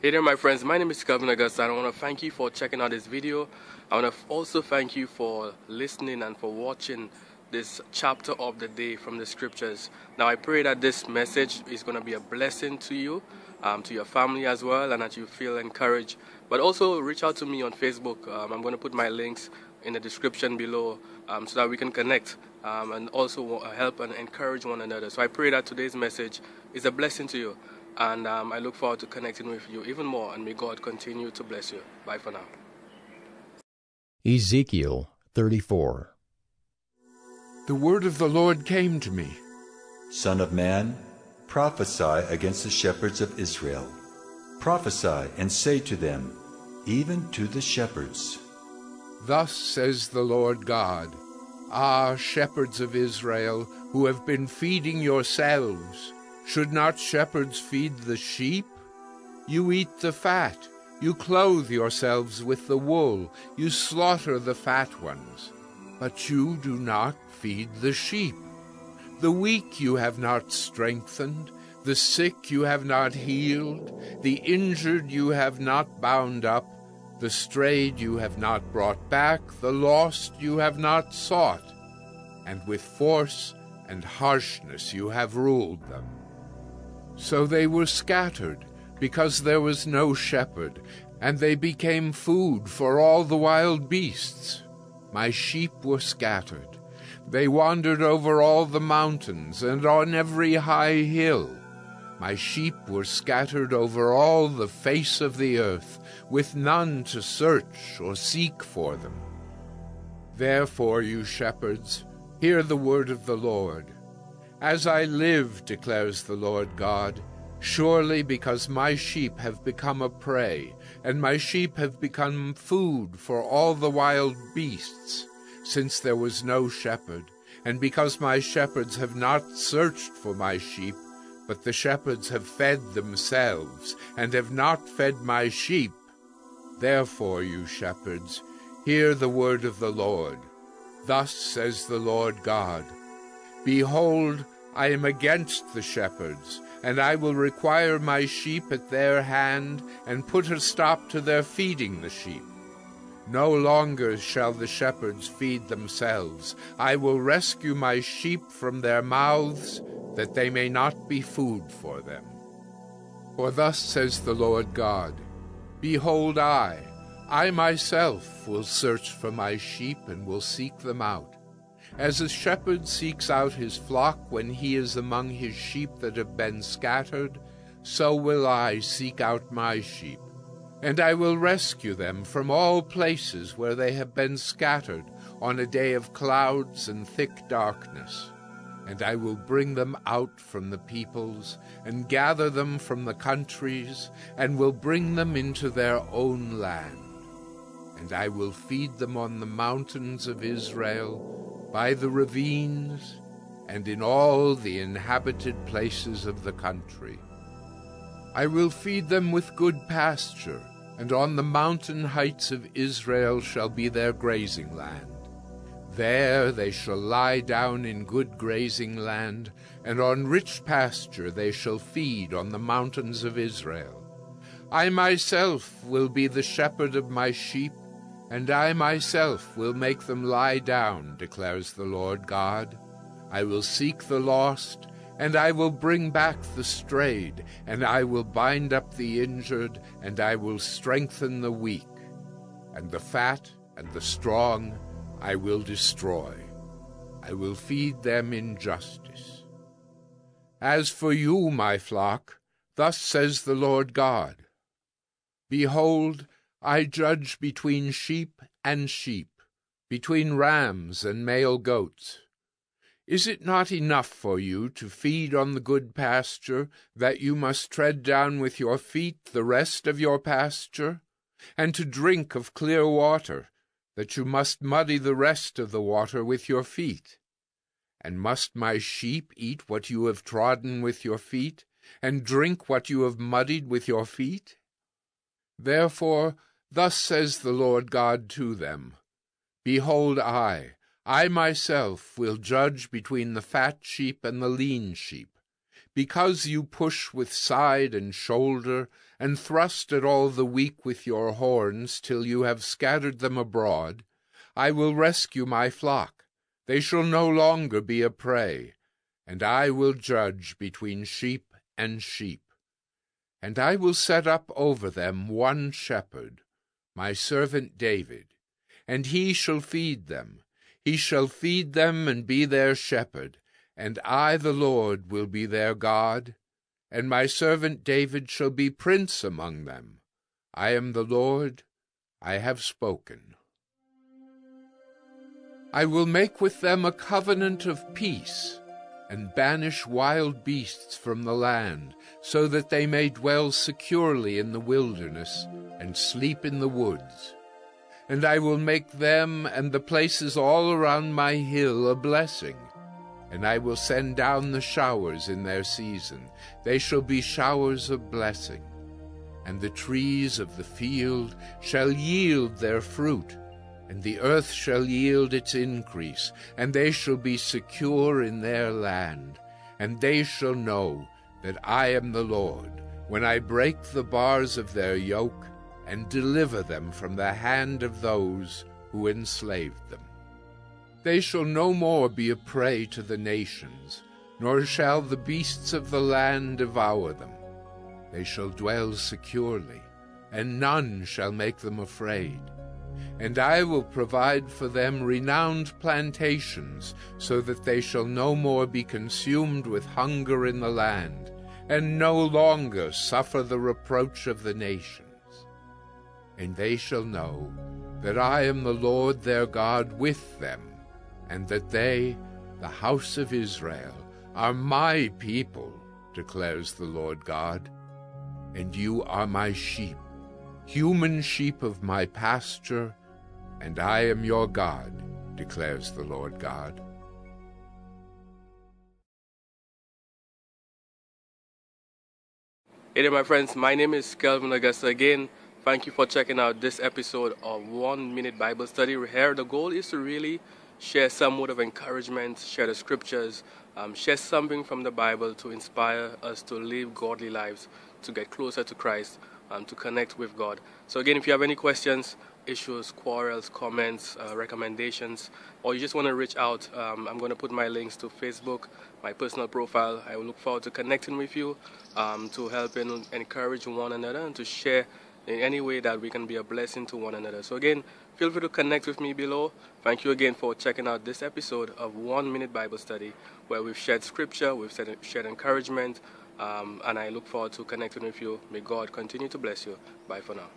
Hey there my friends, my name is Kelvin Augusta and I want to thank you for checking out this video. I want to also thank you for listening and for watching this chapter of the day from the scriptures. Now I pray that this message is going to be a blessing to you, um, to your family as well, and that you feel encouraged. But also reach out to me on Facebook. Um, I'm going to put my links in the description below um, so that we can connect um, and also help and encourage one another. So I pray that today's message is a blessing to you. And um, I look forward to connecting with you even more. And may God continue to bless you. Bye for now. Ezekiel 34 The word of the Lord came to me Son of man, prophesy against the shepherds of Israel. Prophesy and say to them, even to the shepherds, Thus says the Lord God, Ah, shepherds of Israel, who have been feeding yourselves, should not shepherds feed the sheep? You eat the fat, you clothe yourselves with the wool, you slaughter the fat ones, but you do not feed the sheep. The weak you have not strengthened, the sick you have not healed, the injured you have not bound up, the strayed you have not brought back, the lost you have not sought, and with force and harshness you have ruled them. So they were scattered, because there was no shepherd, and they became food for all the wild beasts. My sheep were scattered. They wandered over all the mountains and on every high hill. My sheep were scattered over all the face of the earth, with none to search or seek for them. Therefore, you shepherds, hear the word of the Lord. As I live, declares the Lord God, surely because my sheep have become a prey, and my sheep have become food for all the wild beasts, since there was no shepherd, and because my shepherds have not searched for my sheep, but the shepherds have fed themselves, and have not fed my sheep. Therefore, you shepherds, hear the word of the Lord. Thus says the Lord God. Behold, I am against the shepherds, and I will require my sheep at their hand, and put a stop to their feeding the sheep. No longer shall the shepherds feed themselves. I will rescue my sheep from their mouths, that they may not be food for them. For thus says the Lord God Behold, I, I myself will search for my sheep and will seek them out. As a shepherd seeks out his flock when he is among his sheep that have been scattered, so will I seek out my sheep. And I will rescue them from all places where they have been scattered on a day of clouds and thick darkness. And I will bring them out from the peoples, and gather them from the countries, and will bring them into their own land. And I will feed them on the mountains of Israel, by the ravines, and in all the inhabited places of the country. I will feed them with good pasture, and on the mountain heights of Israel shall be their grazing land. There they shall lie down in good grazing land, and on rich pasture they shall feed on the mountains of Israel. I myself will be the shepherd of my sheep, and I myself will make them lie down, declares the Lord God. I will seek the lost, and I will bring back the strayed, and I will bind up the injured, and I will strengthen the weak. And the fat and the strong I will destroy. I will feed them in justice. As for you, my flock, thus says the Lord God Behold, I judge between sheep and sheep, between rams and male goats. Is it not enough for you to feed on the good pasture, that you must tread down with your feet the rest of your pasture, and to drink of clear water, that you must muddy the rest of the water with your feet? And must my sheep eat what you have trodden with your feet, and drink what you have muddied with your feet? Therefore Thus says the Lord God to them Behold, I, I myself, will judge between the fat sheep and the lean sheep, Because you push with side and shoulder, and thrust at all the weak with your horns, till you have scattered them abroad, I will rescue my flock. They shall no longer be a prey, and I will judge between sheep and sheep. And I will set up over them one shepherd, my servant David, and he shall feed them. He shall feed them and be their shepherd, and I the Lord will be their God, and my servant David shall be prince among them. I am the Lord, I have spoken. I will make with them a covenant of peace, and banish wild beasts from the land, so that they may dwell securely in the wilderness, and sleep in the woods and I will make them and the places all around my hill a blessing. And I will send down the showers in their season. They shall be showers of blessing. And the trees of the field shall yield their fruit, and the earth shall yield its increase, and they shall be secure in their land. And they shall know that I am the Lord, when I break the bars of their yoke and deliver them from the hand of those who enslaved them. They shall no more be a prey to the nations, nor shall the beasts of the land devour them. They shall dwell securely, and none shall make them afraid. And I will provide for them renowned plantations, so that they shall no more be consumed with hunger in the land, and no longer suffer the reproach of the nation and they shall know that I am the Lord their God with them, and that they, the house of Israel, are my people, declares the Lord God. And you are my sheep, human sheep of my pasture, and I am your God, declares the Lord God. Hey there, my friends. My name is Kelvin Augusta again. Thank you for checking out this episode of One Minute Bible Study. Here, the goal is to really share some word of encouragement, share the scriptures, um, share something from the Bible to inspire us to live godly lives, to get closer to Christ, and to connect with God. So, again, if you have any questions, issues, quarrels, comments, uh, recommendations, or you just want to reach out, um, I'm going to put my links to Facebook, my personal profile. I will look forward to connecting with you, um, to help and encourage one another, and to share in any way that we can be a blessing to one another. So, again, feel free to connect with me below. Thank you again for checking out this episode of One Minute Bible Study, where we've shared scripture, we've shared encouragement, um, and I look forward to connecting with you. May God continue to bless you. Bye for now.